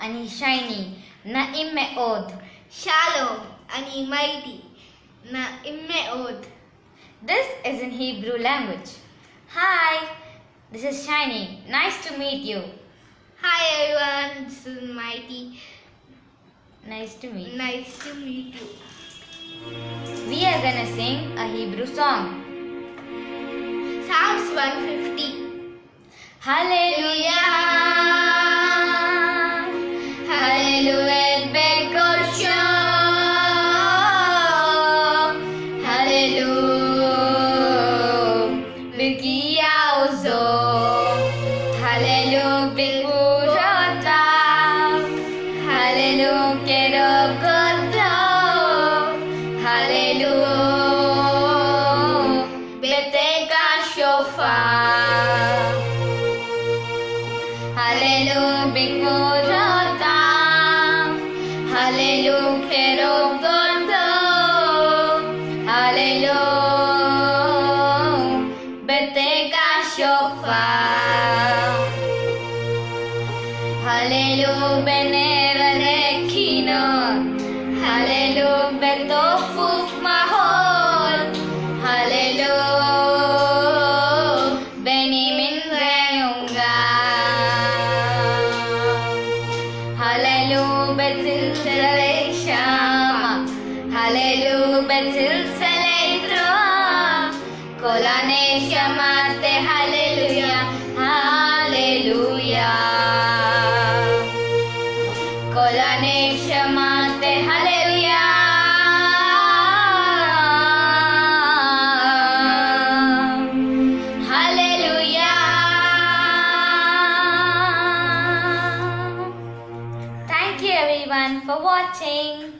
אני שייני, נעים מאוד. שלום, אני מייטי. נעים מאוד. This is in Hebrew language. Hi, this is Shiny. Nice to meet you. Hi everyone, this is Mighty. Nice to meet you. Nice to meet you. We are gonna sing a Hebrew song. Psalms 150. Hallelujah. Hallelujah. Hallelujah. Bikurota. Hallelujah. Kerokoto. Hallelujah. Beteka shofar. Hallelujah, Bingorota. Hallelujah, Kerogodo. Hallelujah, Betega Shofar. Halelubene verekino Halelube tofuf mahol Halelubeni min reunga Halelube tilsele shama Halelube tilsele idroa Kolane shamate halelube Kolane Shamate, Hallelujah. Hallelujah. Thank you everyone for watching.